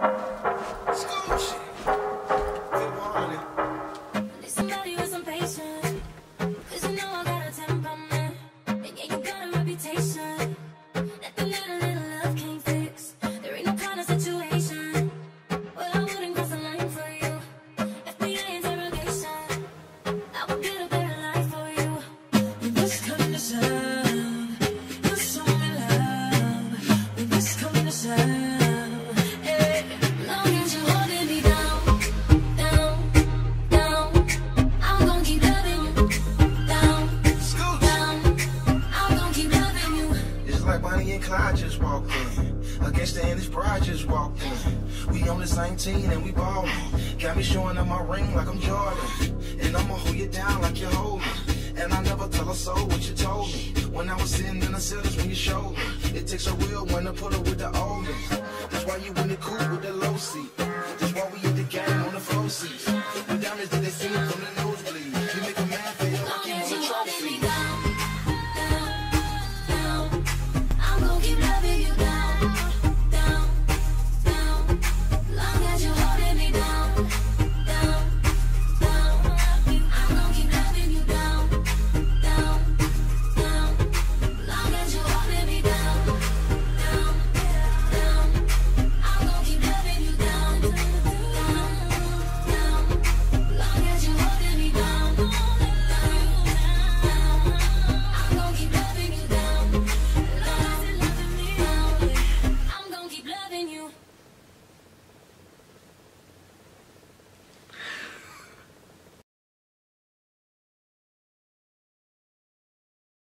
School shit. Big warning. Need somebody with some patience. Cause you know I got a temperament. And yeah, you got a reputation. That the little, little love can't fix. There ain't no kind of situation. Well, I wouldn't cross the line for you. FBI interrogation. I would get a Clyde just walked in. Against the Ennis Bride just walked in. We on the same team and we ballin'. Got me showing up my ring like I'm Jordan. And I'ma hold you down like you're holding. And I never tell a soul what you told me. When I was sitting in the cells when you showed me. It takes a real one to put her with the old ones. That's why you in the coupe with the low seat. That's why we hit the game on the flow seats. The diamonds that they see You.